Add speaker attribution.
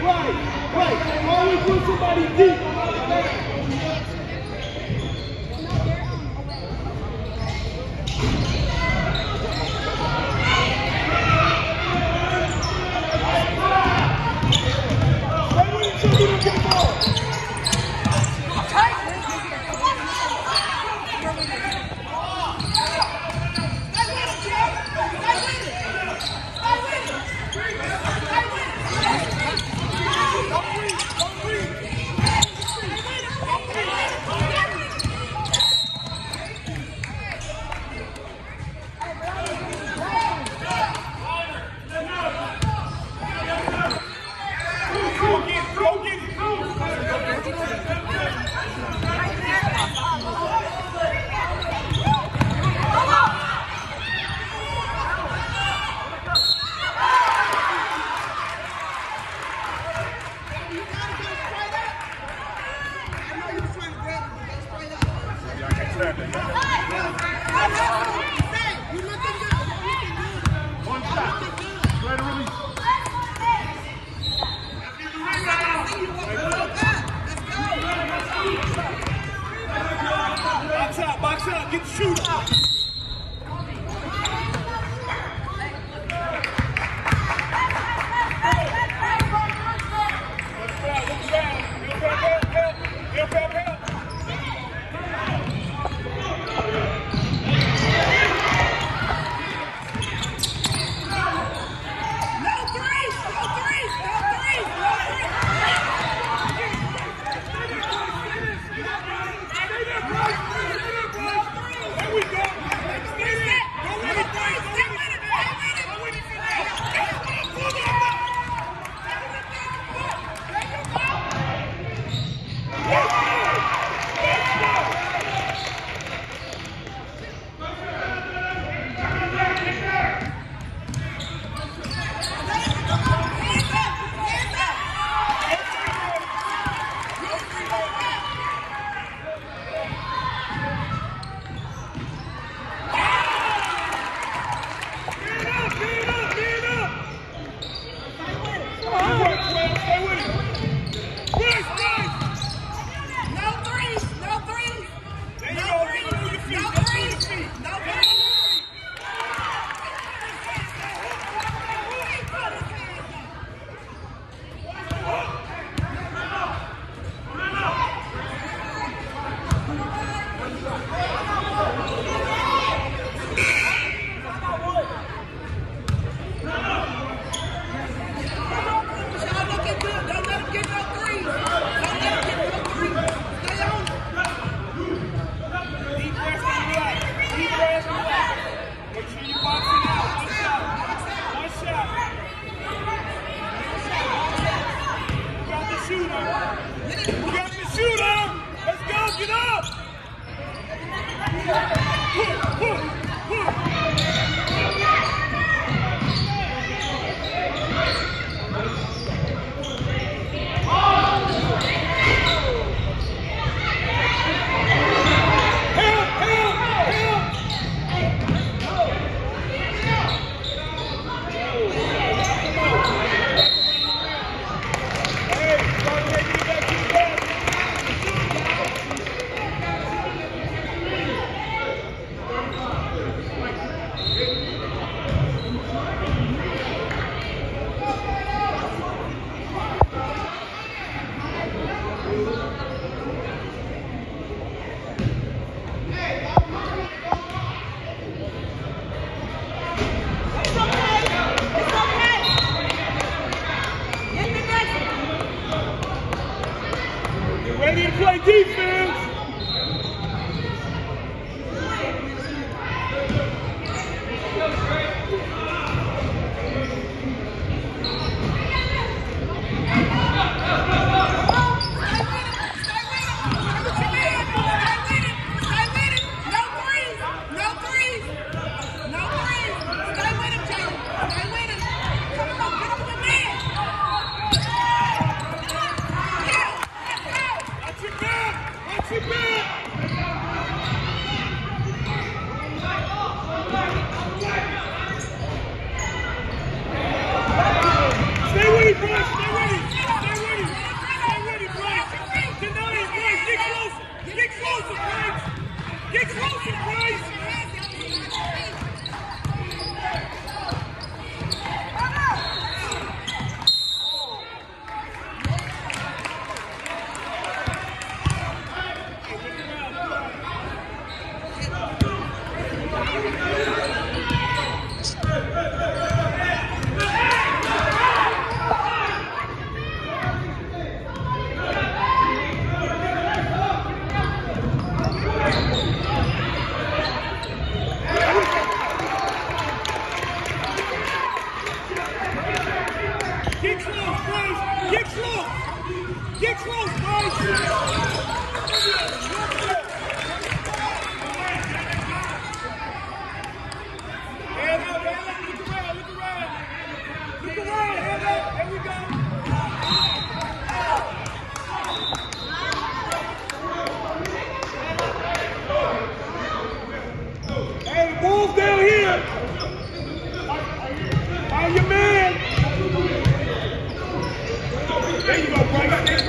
Speaker 1: Right, right. Always put somebody deep. Stay guys! Find your man. There you go, bro.